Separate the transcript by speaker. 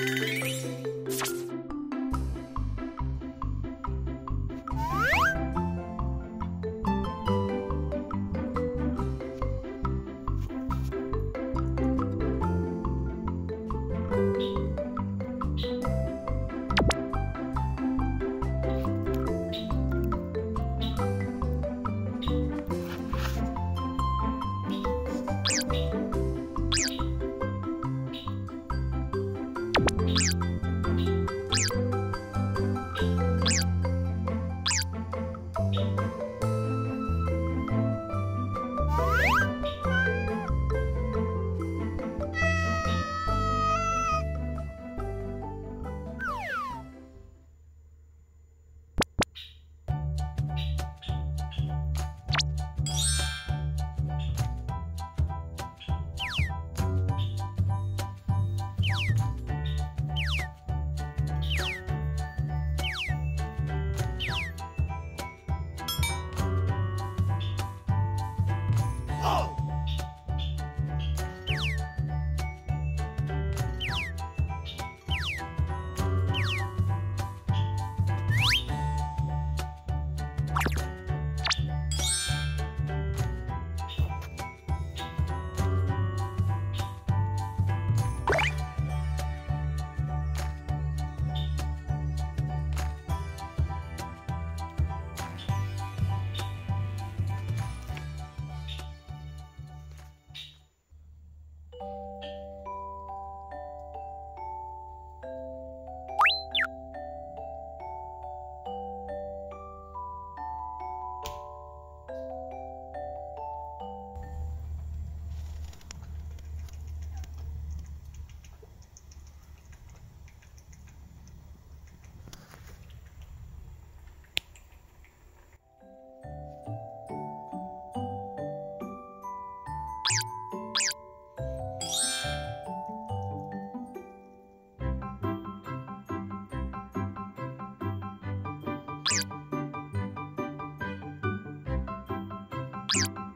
Speaker 1: you you